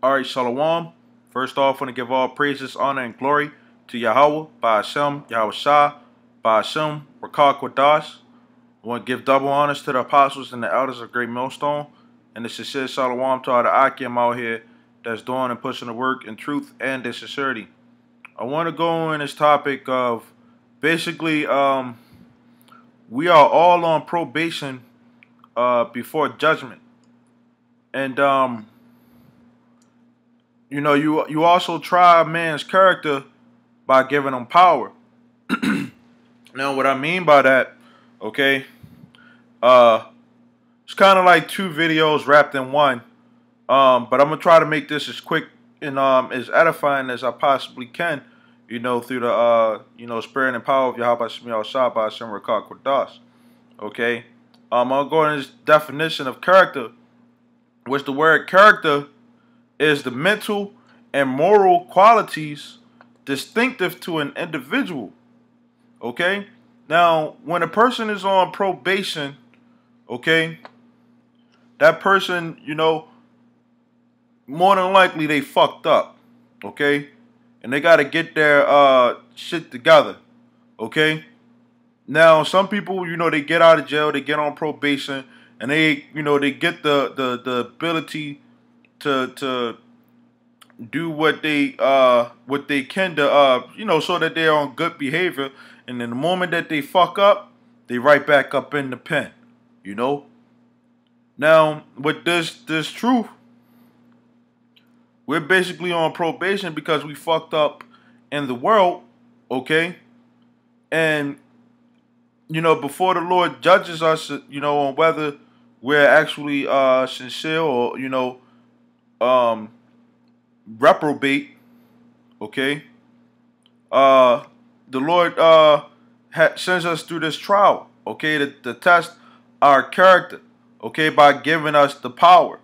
All right, Shalom. First off, I want to give all praises, honor, and glory to Yahweh, by Hashem, Yahweh Shah, by Hashem, Rakah Quadash. I want to give double honors to the apostles and the elders of Great Millstone, and the sincere Shalom to all the Akim out here that's doing and pushing the work in truth and in sincerity. I want to go in this topic of basically, um, we are all on probation uh, before judgment, and um, you know, you you also try a man's character by giving him power. now, what I mean by that, okay, uh, it's kind of like two videos wrapped in one. Um, but I'm gonna try to make this as quick and um as edifying as I possibly can. You know, through the uh, you know, spirit and power of Yahweh Shemiel Shah by Hashem Rakah Kodash. Okay, um, I'll go into this definition of character, which the word character is the mental and moral qualities distinctive to an individual. Okay? Now, when a person is on probation, okay, that person, you know, more than likely they fucked up. Okay? And they got to get their uh shit together. Okay? Now, some people, you know, they get out of jail, they get on probation, and they, you know, they get the the the ability to to do what they uh what they can to uh you know so that they're on good behavior. And in the moment that they fuck up they right back up in the pen you know? Now with this this truth we're basically on probation because we fucked up in the world okay? And you know before the lord judges us you know on whether we're actually uh sincere or you know um reprobate, okay, uh, the Lord uh, ha- sends us through this trial, okay, to, to test our character, okay, by giving us the power,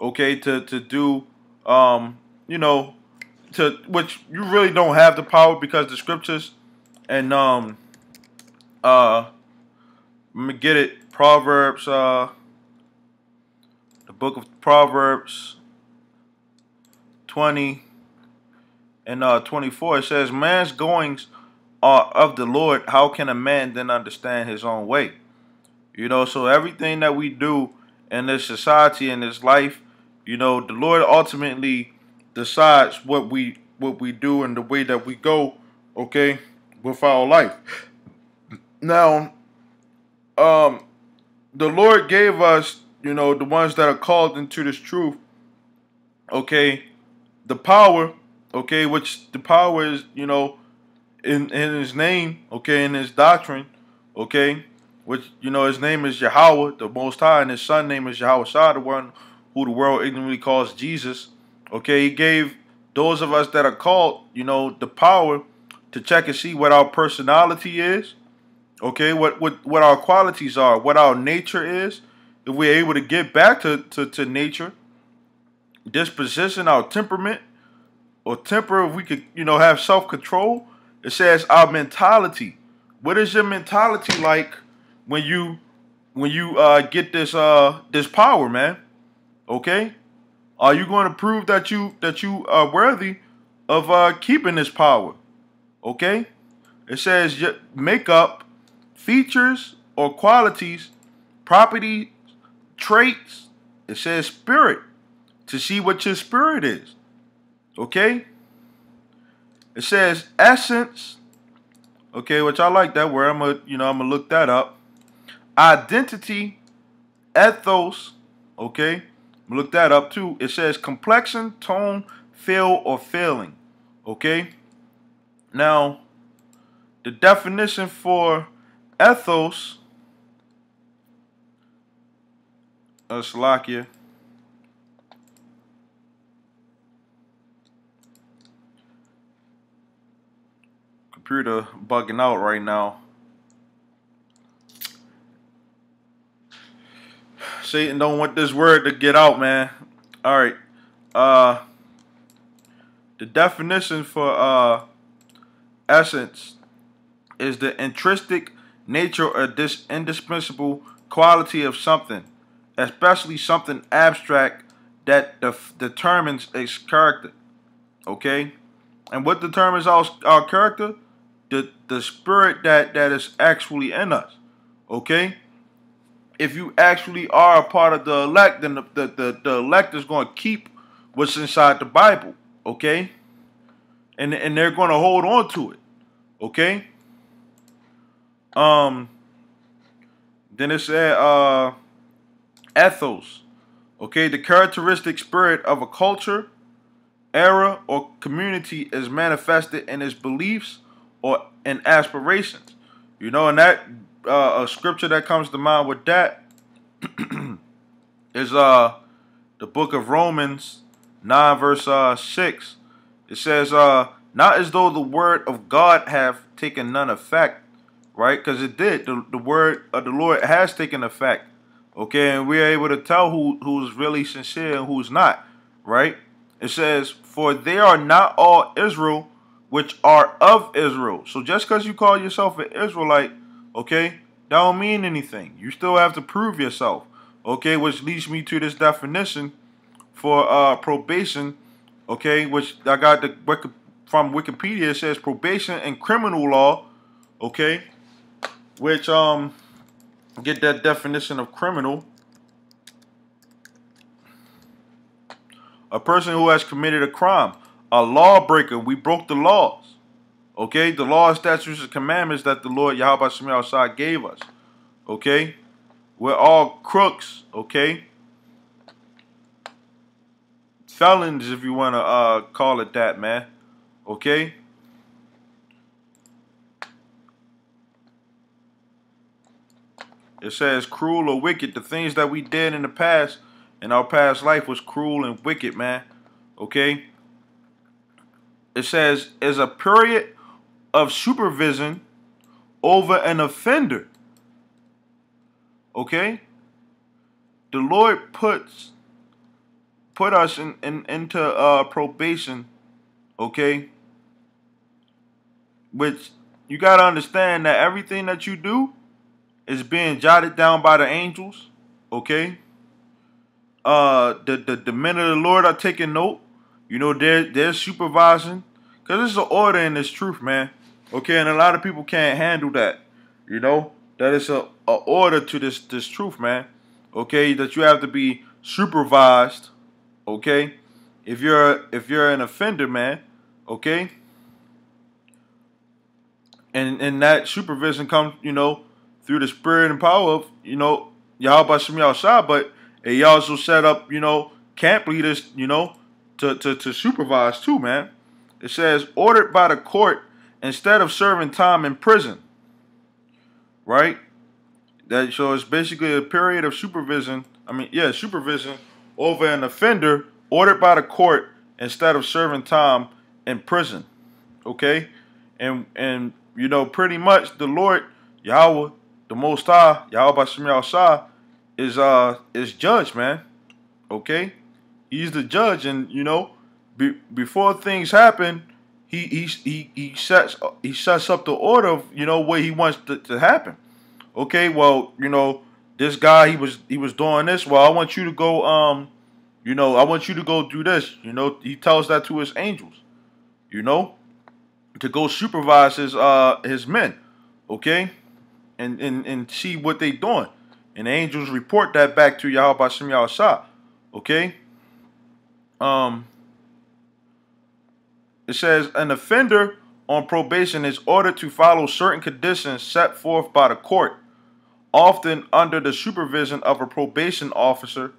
okay, to, to do, um, you know, to which you really don't have the power because the scriptures and um uh let me get it. Proverbs uh the book of proverbs 20 and uh, 24, it says, Man's goings are of the Lord. How can a man then understand his own way? You know, so everything that we do in this society, in this life, you know, the Lord ultimately decides what we what we do and the way that we go, okay, with our life. Now, um, the Lord gave us, you know, the ones that are called into this truth, okay, the power, okay, which the power is, you know, in, in his name, okay, in his doctrine, okay, which, you know, his name is Yahweh, the Most High, and his son name is Yahweh Shah, the one who the world ignorantly calls Jesus, okay, he gave those of us that are called, you know, the power to check and see what our personality is, okay, what, what, what our qualities are, what our nature is, if we're able to get back to, to, to nature, disposition, our temperament, or temper, if we could, you know, have self control. It says our mentality. What is your mentality like when you when you uh, get this uh, this power, man? Okay, are you going to prove that you that you are worthy of uh, keeping this power? Okay, it says makeup, features or qualities, property, traits. It says spirit to see what your spirit is. Okay? It says essence. Okay, which I like that word. I'm gonna, you know, I'm gonna look that up. Identity, ethos. Okay, look that up too. It says complexion, tone, feel, or feeling. Okay. Now, the definition for ethos. Us Uh, Slakia. Computer bugging out right now. Satan don't want this word to get out, man. All right. Uh, the definition for uh, essence is the intrinsic nature or this indispensable quality of something, especially something abstract that def- determines its character. Okay? And what determines our, our character? The the spirit that, that is actually in us. Okay? If you actually are a part of the elect, then the, the, the, the elect is going to keep what's inside the Bible. Okay? And, and they're going to hold on to it. Okay? Um then it said uh ethos. Okay, the characteristic spirit of a culture, era, or community is manifested in its beliefs or in aspirations. You know, and that uh, a scripture that comes to mind with that is uh the book of Romans 9 verse uh 6. It says uh not as though the word of God have taken none effect, right? Because it did. The, the word of the Lord has taken effect. Okay, and we're able to tell who who's really sincere and who's not, right? It says, For they are not all Israel which are of Israel. So just because you call yourself an Israelite, okay, that don't mean anything. You still have to prove yourself. Okay, which leads me to this definition for uh, probation, okay, which I got the from Wikipedia. It says probation and criminal law, okay, which um get that definition of criminal. A person who has committed a crime, a lawbreaker. We broke the laws. Okay, the laws, statutes, and commandments that the Lord Yahweh Shemel gave us. Okay, we're all crooks. Okay, felons, if you want to uh, call it that, man. Okay. It says cruel or wicked. The things that we did in the past, in our past life, was cruel and wicked, man. Okay? It says, is a period of supervision over an offender. Okay? The Lord puts put us in, in into uh, probation, okay? Which you gotta understand that everything that you do is being jotted down by the angels. Okay. Uh, the the, the men of the Lord are taking note. You know, they're they're supervising because there's an order in this truth, man. Okay, and a lot of people can't handle that. You know that it's a, a order to this this truth, man. Okay, that you have to be supervised. Okay, if you're if you're an offender, man. Okay, and and that supervision comes, you know, through the spirit and power of, you know, y'all by some y'all side, but he also set up, you know, camp leaders, you know, to, to, to supervise too, man. It says, ordered by the court instead of serving time in prison. Right? That so it's basically a period of supervision. I mean, yeah, supervision over an offender ordered by the court instead of serving time in prison. Okay? And and you know, pretty much the Lord Yahweh the Most High, Yahweh Shem Shah, is uh is judge, man. Okay, he's the judge, and you know, be, before things happen, he he he he sets he sets up the order of you know what he wants to, to happen. Okay, well, you know, this guy he was he was doing this. Well, I want you to go um, you know, I want you to go do this. You know, he tells that to his angels. You know, to go supervise his uh his men. Okay and, and, and see what they doing. And angels report that back to Yahweh Shem Yahushua. Okay? Um it says an offender on probation is ordered to follow certain conditions set forth by the court, often under the supervision of a probation officer.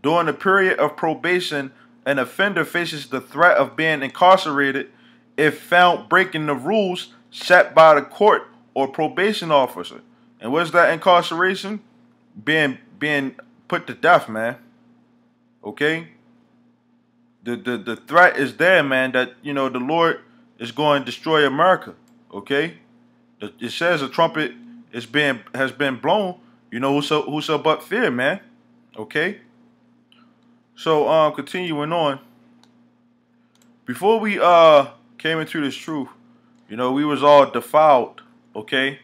During the period of probation, an offender faces the threat of being incarcerated if found breaking the rules set by the court or probation officer. And what's that incarceration? Being being put to death, man. Okay? The the the threat is there, man, that you know the Lord is going to destroy America. Okay? It says a trumpet is being has been blown. You know who so who so but fear, man. Okay? So um continuing on. Before we uh came into this truth, you know, we was all defiled, okay?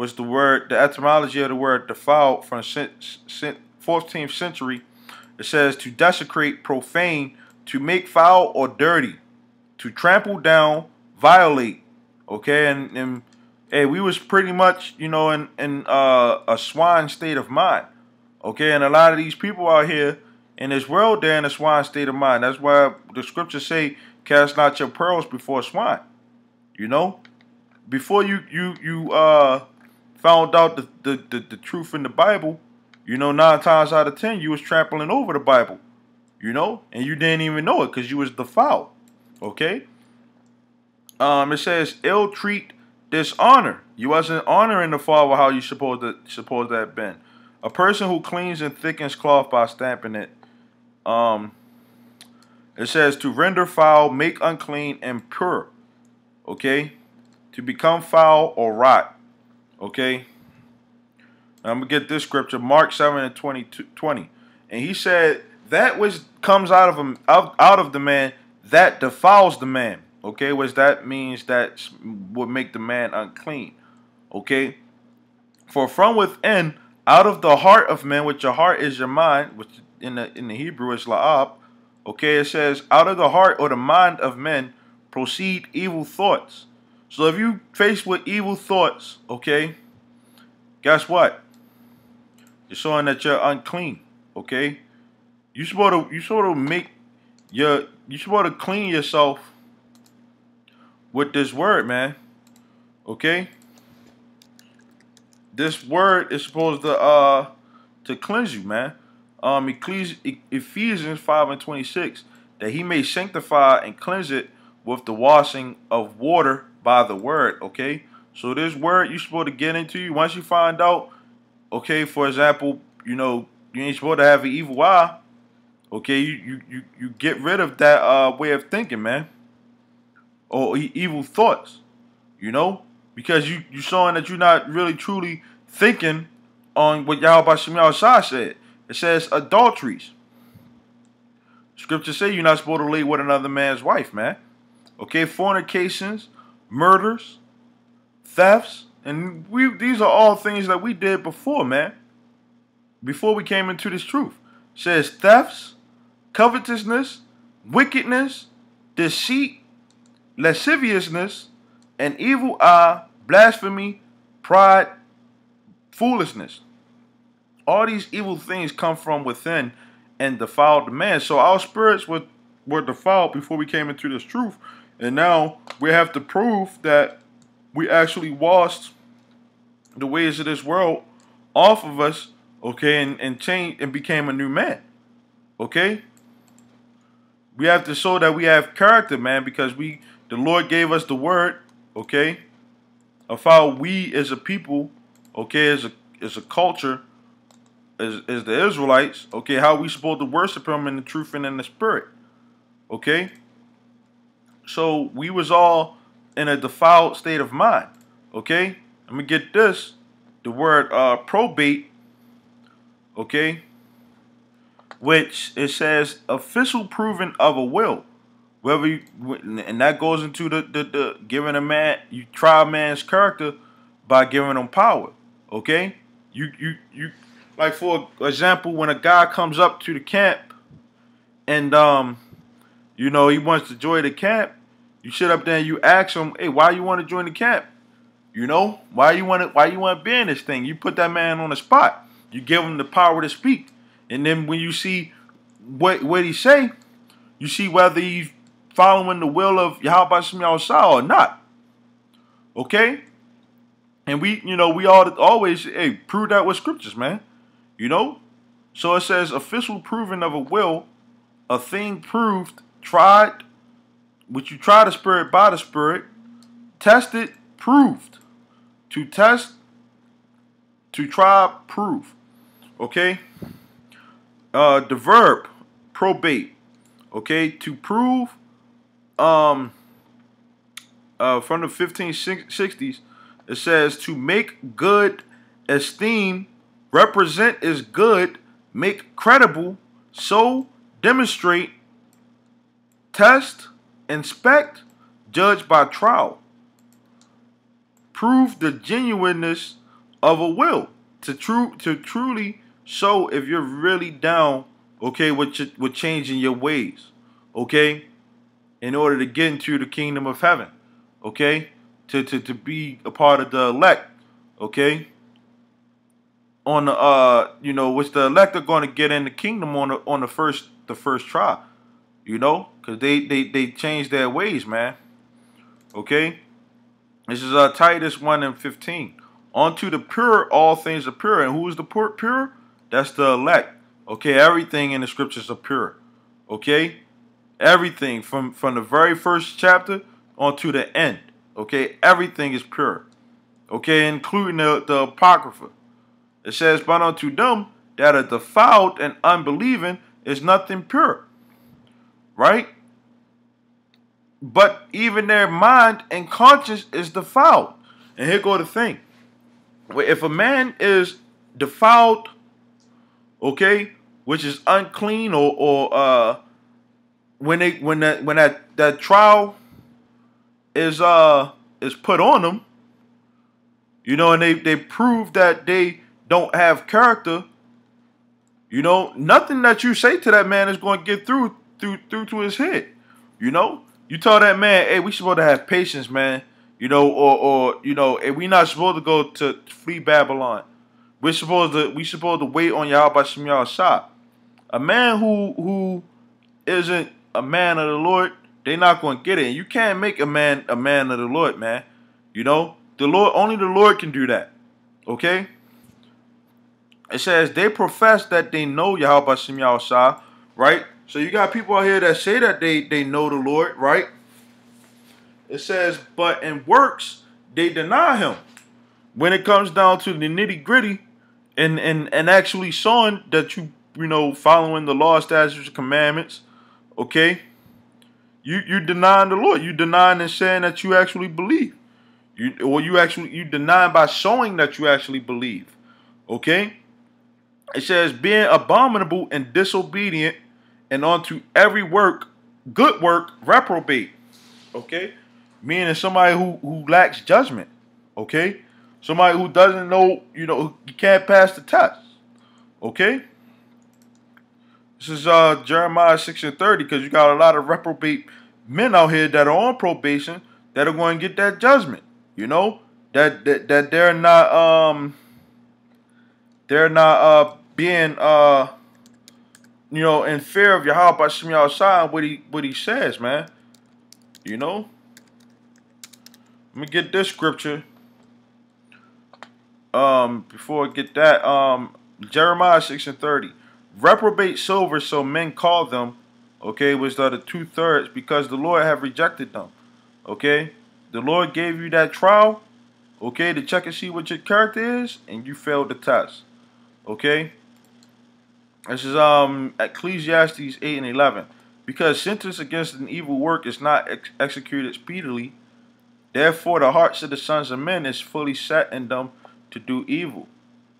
was the word, the etymology of the word defiled from 14th century It says to desecrate, profane, to make foul or dirty, to trample down, violate. Okay, and, and hey, we was pretty much, you know, in, in uh, a swine state of mind. Okay, and a lot of these people out here in this world, they're in a swine state of mind. That's why the scriptures say, cast not your pearls before swine. You know? Before you you you uh found out the, the, the, the truth in the Bible, you know, nine times out of ten you was trampling over the Bible. You know? And you didn't even know it because you was defiled. Okay? Um, it says ill treat dishonor. You wasn't honoring the father how you supposed to supposed to have been. A person who cleans and thickens cloth by stamping it. Um, it says to render foul, make unclean, and pure. Okay? To become foul or rot. Okay? I'm going to get this scripture, Mark 7 and 20, 20. And he said, that which comes out of him out, out of the man, that defiles the man. Okay, which that means that would make the man unclean. Okay? For from within out of the heart of man, which your heart is your mind, which in the in the Hebrew is la'ab. Okay, it says, out of the heart or the mind of men proceed evil thoughts. So if you faced with evil thoughts, okay, guess what? You're showing that you're unclean. Okay, you supposed to you supposed to make your you supposed to clean yourself with this word, man. Okay this word is supposed to uh to cleanse you, man. Um, Ephesians 5 and 26, that he may sanctify and cleanse it with the washing of water by the word, okay? So this word you're supposed to get into you once you find out, okay, for example, you know, you ain't supposed to have an evil eye, okay? You you you, you get rid of that uh way of thinking, man. Or evil thoughts, you know? Because you you showing that you're not really truly thinking on what Yahweh Shem Shah said. It says adulteries. Scripture say you're not supposed to lay with another man's wife, man. Okay, fornications, murders, thefts, and we these are all things that we did before, man. Before we came into this truth. It says thefts, covetousness, wickedness, deceit, lasciviousness, an evil eye, blasphemy, pride, foolishness. All these evil things come from within and defile the man. So our spirits were, were defiled before we came into this truth. And now we have to prove that we actually washed the ways of this world off of us, okay, and, and changed and became a new man. Okay? We have to show that we have character, man, because we the Lord gave us the word, okay, of how we as a people okay, as a as a culture, as as the Israelites, okay, how we supposed to worship him in the truth and in the spirit. Okay? So we was all in a defiled state of mind. Okay? Let me get this. The word uh probate, okay, which it says official proving of a will. Whether you, and that goes into the, the, the giving a man you try a man's character by giving him power. Okay? You you you like for example, when a guy comes up to the camp and um you know he wants to join the camp, you sit up there and you ask him, hey, why you want to join the camp? You know, why you want to why you want to be in this thing? You put that man on the spot. You give him the power to speak. And then when you see what what he say, you see whether he's following the will of Yahweh Shah or not. Okay? And we, you know, we all always hey prove that with scriptures, man. You know, so it says official proving of a will, a thing proved, tried, which you try the spirit by the spirit, tested, proved. To test, to try, prove. Okay. Uh, the verb probate. Okay, to prove. Um. Uh, from the 1560s it says to make good, esteem, represent is good, make credible, so demonstrate, test, inspect, judge by trial. Prove the genuineness of a will to true to truly show if you're really down okay, with, with changing your ways, okay, in order to get into the kingdom of heaven, okay, to, to, to be a part of the elect, okay, on the, uh, you know, which the elect are going to get in the kingdom on the, on the first, the first try, you know, because they, they, they changed their ways, man, okay, this is uh, Titus 1 and 15. Unto the pure, all things are pure. And who is the pure? pure? That's the elect. Okay, everything in the scriptures are pure. Okay? Everything from, from the very first chapter on to the end. Okay? Everything is pure. Okay, including the, the Apocrypha. It says, But unto them that are defiled and unbelieving is nothing pure. Right? But even their mind and conscience is defiled. And here go the thing. If a man is defiled, okay, which is unclean or or uh when they when that when that that trial is uh is put on them, you know, and they they prove that they don't have character, you know, nothing that you say to that man is going to get through through through to his head. You know, you tell that man, hey, we supposed to have patience, man. You know, or or you know, hey, we not supposed to go to flee Babylon. We're supposed to we supposed to wait on Yahweh Shem Yahshua. A man who who isn't a man of the Lord, they not going to get it. You can't make a man a man of the Lord, man. You know, the Lord only the Lord can do that. Okay. It says they profess that they know Yahweh Shem Yahshua, right? So you got people out here that say that they they know the Lord, right? It says, but in works they deny him. When it comes down to the nitty gritty, and and and actually showing that you you know following the law, statutes, commandments, okay, you you denying the Lord. You denying and saying that you actually believe. You or you actually you denying by showing that you actually believe. Okay. It says being abominable and disobedient and unto every work, good work, reprobate. Okay? Meaning somebody who, who lacks judgment. Okay? Somebody who doesn't know, you know, you can't pass the test. Okay? This is uh Jeremiah 6 and 30, because you got a lot of reprobate men out here that are on probation that are going to get that judgment. You know? That that, that they're not um they're not uh being uh you know, in fear of Yahweh by Shem Yahshua, what he what he says, man. You know? Let me get this scripture. Um, before I get that, um, Jeremiah 6 and 30. Reprobate silver, so men call them, okay, was the two thirds, because the Lord have rejected them. Okay? The Lord gave you that trial, okay, to check and see what your character is, and you failed the test. Okay? This is um Ecclesiastes 8 and 11. Because sentence against an evil work is not ex executed speedily, therefore the hearts of the sons of men is fully set in them to do evil.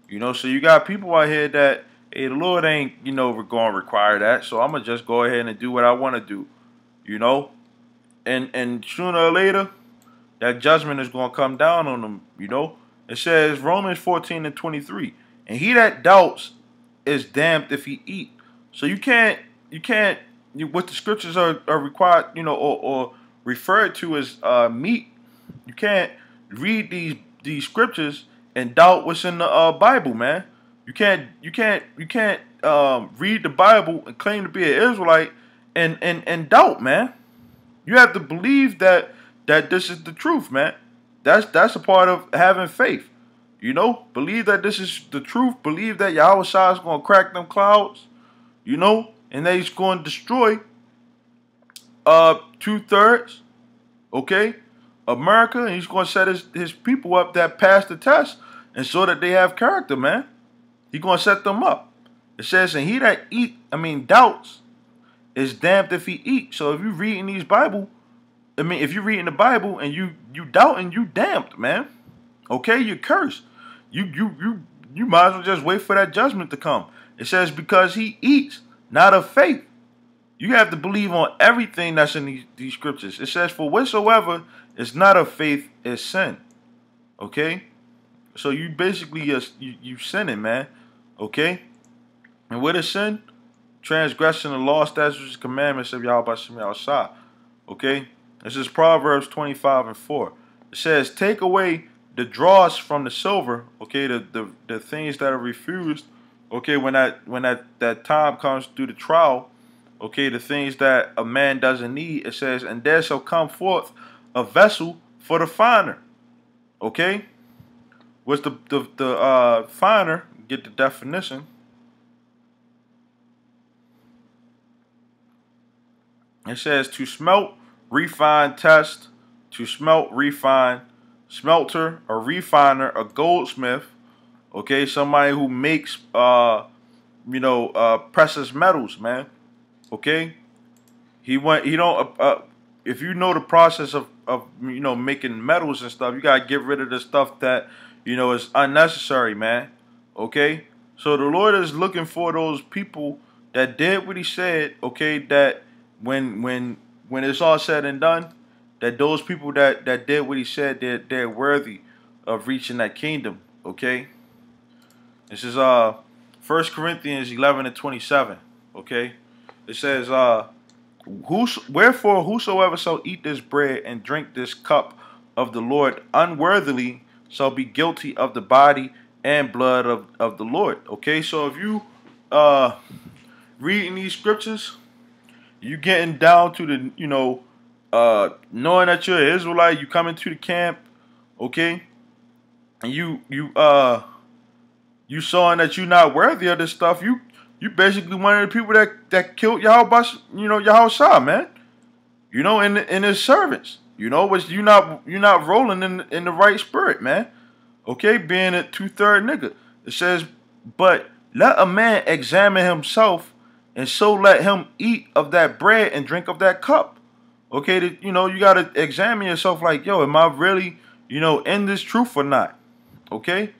You know, so you got people out here that, hey, the Lord ain't, you know, going to require that, so I'm going to just go ahead and do what I want to do. You know? And and sooner or later, that judgment is going to come down on them, you know? It says Romans 14 and 23. And he that doubts is damned if he eat. So you can't you can't you, what the scriptures are, are required, you know, or, or referred to as uh, meat. You can't read these these scriptures and doubt what's in the uh, Bible, man. You can't you can't you can't um, read the Bible and claim to be an Israelite and and and doubt, man. You have to believe that that this is the truth, man. That's that's a part of having faith. You know, believe that this is the truth. Believe that Yahweh is going to crack them clouds. You know, and that he's going to destroy uh two thirds, okay, America, and he's going to set his, his people up that pass the test and so that they have character, man. He's going to set them up. It says, and he that eat, I mean, doubts, is damned if he eat. So if you read in these Bible, I mean, if you read in the Bible and you you doubt and you damned, man. Okay, you're cursed you you you you might as well just wait for that judgment to come. It says because he eats, not of faith. You have to believe on everything that's in these, these scriptures. It says, for whatsoever is not of faith is sin. Okay? So you basically just you, you sinning, man. Okay? And what is sin? transgressing the law, statutes, and commandments of Yahweh Shem Shah. Okay? This is Proverbs 25 and 4. It says, Take away the dross from the silver, okay, the, the, the things that are refused, okay, when that when that, that time comes through the trial, okay, the things that a man doesn't need, it says, and there shall come forth a vessel for the finer. Okay? What's the the, the uh finer, get the definition. It says to smelt, refine, test, to smelt, refine, smelter, a refiner, a goldsmith, okay, somebody who makes uh you know uh precious metals, man. Okay? He went he don't uh, uh, if you know the process of of you know making metals and stuff, you got to get rid of the stuff that you know is unnecessary, man. Okay? So the Lord is looking for those people that did what he said, okay, that when when when it's all said and done, that those people that that did what he said, they're they're worthy of reaching that kingdom. Okay. This is uh First Corinthians eleven and twenty seven. Okay. It says uh Whos wherefore whosoever shall eat this bread and drink this cup of the Lord unworthily shall be guilty of the body and blood of, of the Lord. Okay, so if you uh reading these scriptures, you getting down to the you know uh, knowing that you're an Israelite, you come into the camp, okay, and you you uh you showing that you're not worthy of this stuff, you you basically one of the people that that killed Yahweh, you know Yahweh man. You know, in in his servants. You know, which you not you not rolling in in the right spirit, man. Okay, being a two third nigga. It says, but let a man examine himself, and so let him eat of that bread and drink of that cup okay, you know, you got to examine yourself like, yo, am I really, you know, in this truth or not? Okay?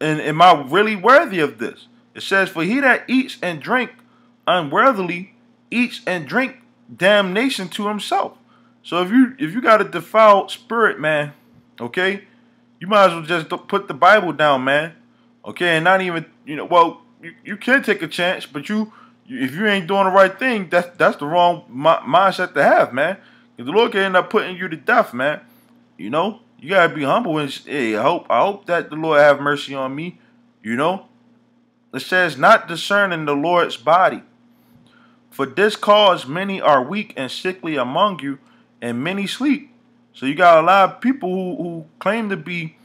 And am I really worthy of this? It says, for he that eats and drink unworthily eats and drink damnation to himself. So if you if you got a defiled spirit, man, okay, you might as well just put the Bible down, man. Okay, and not even you know, well, you, you can take a chance, but you if you ain't doing the right thing, that's that's the wrong mindset to have, man. Cause the Lord can end up putting you to death, man. You know, you gotta be humble and hey, I hope I hope that the Lord have mercy on me. You know, it says not discerning the Lord's body. For this cause many are weak and sickly among you, and many sleep. So you got a lot of people who, who claim to be,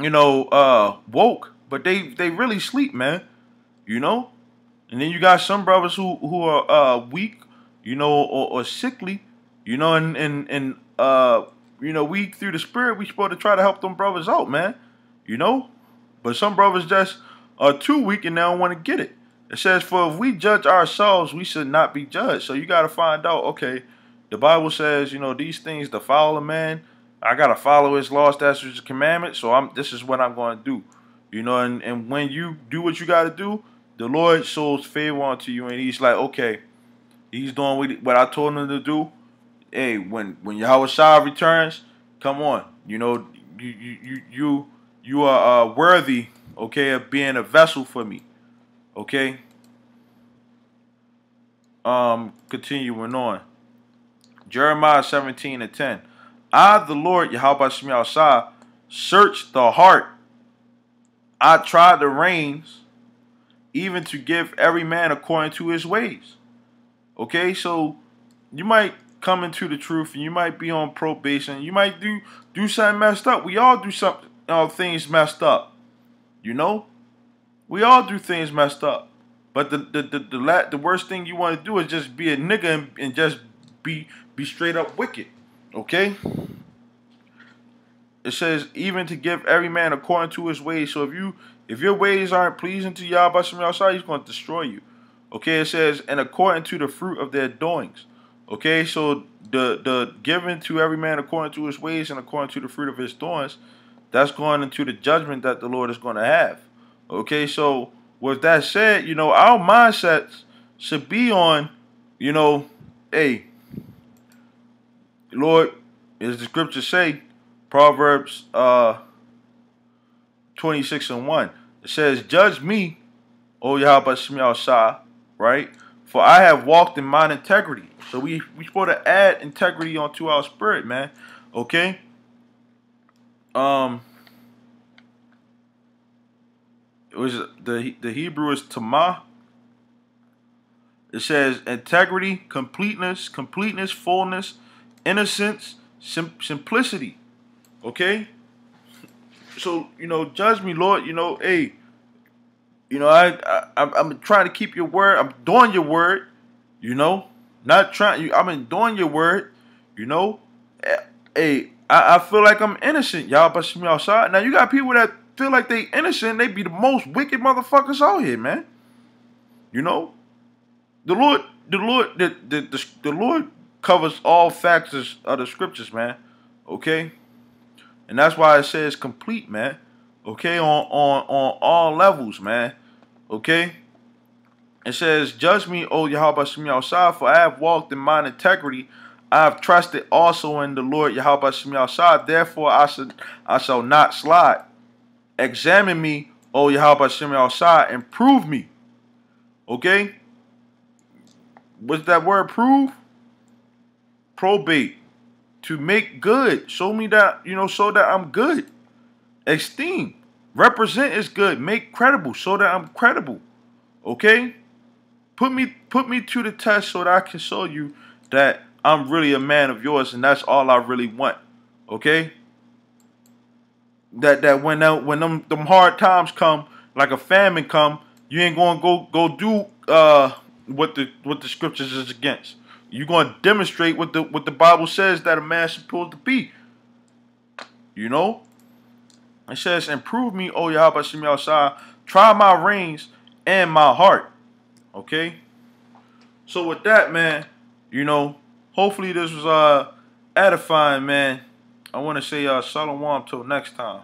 you know, uh, woke, but they they really sleep, man. You know, and then you got some brothers who who are uh, weak, you know, or, or sickly, you know, and and and uh, you know, we through the spirit we supposed to try to help them brothers out, man. You know, but some brothers just are too weak and they don't want to get it. It says, "For if we judge ourselves, we should not be judged." So you got to find out. Okay, the Bible says, you know, these things defile a man. I gotta follow his laws, statutes, and commandments. So I'm. This is what I'm going to do. You know, and and when you do what you got to do, the Lord shows favor unto you, and He's like, okay, He's doing what I told him to do. Hey, when when Yahweh Shah returns, come on, you know, you you you you are uh, worthy, okay, of being a vessel for me, okay. Um, continuing on. Jeremiah 17 and 10. I, the Lord, Yahweh Shah, search the heart. I try the reins even to give every man according to his ways. Okay, so you might come into the truth and you might be on probation. You might do do something messed up. We all do some uh, things messed up. You know, we all do things messed up. But the the the the, la- the worst thing you want to do is just be a nigga and, and just be be straight up wicked. Okay. It says even to give every man according to his ways. So if you if your ways aren't pleasing to Yahweh Yahshua, he's going to destroy you. Okay, it says, and according to the fruit of their doings. Okay, so the the given to every man according to his ways and according to the fruit of his doings, that's going into the judgment that the Lord is going to have. Okay, so with that said, you know, our mindsets should be on, you know, hey, Lord, as the scriptures say, Proverbs uh 26 and 1. It says, Judge me, O Yahweh Shah, right? For I have walked in mine integrity. So we we supposed to add integrity onto our spirit, man. Okay. Um. It was the the Hebrew is tamah. It says integrity, completeness, completeness, fullness, innocence, sim simplicity. Okay. So you know, judge me, Lord. You know, hey, you know, I, I I'm trying to keep your word. I'm doing your word. You know, not trying. I'm doing your word. You know, eh, hey, I, I feel like I'm innocent, y'all. But me outside now. You got people that feel like they innocent. They be the most wicked motherfuckers out here, man. You know, the Lord, the Lord, the the the, the Lord covers all factors of the scriptures, man. Okay, and that's why it says complete, man okay, on on on all levels, man. Okay? It says, Judge me, O Yahweh Shemi outside, for I have walked in mine integrity. I have trusted also in the Lord Yahweh outside. Therefore I should I shall not slide. Examine me, O Yahweh outside, and prove me. Okay? What's that word prove? Probate. To make good. Show me that, you know, Show that I'm good. Esteem. Represent is good. Make credible so that I'm credible. Okay? Put me put me to the test so that I can show you that I'm really a man of yours and that's all I really want. Okay? That that when that, when them them hard times come, like a famine come, you ain't gonna go go do uh what the what the scriptures is against. You're gonna demonstrate what the what the Bible says that a man's supposed to be. You know? It says, Improve me, O Yahweh Shemi Try my reins and my heart. Okay? So with that, man, you know, hopefully this was uh edifying, man. I want to say uh Shalom till next time.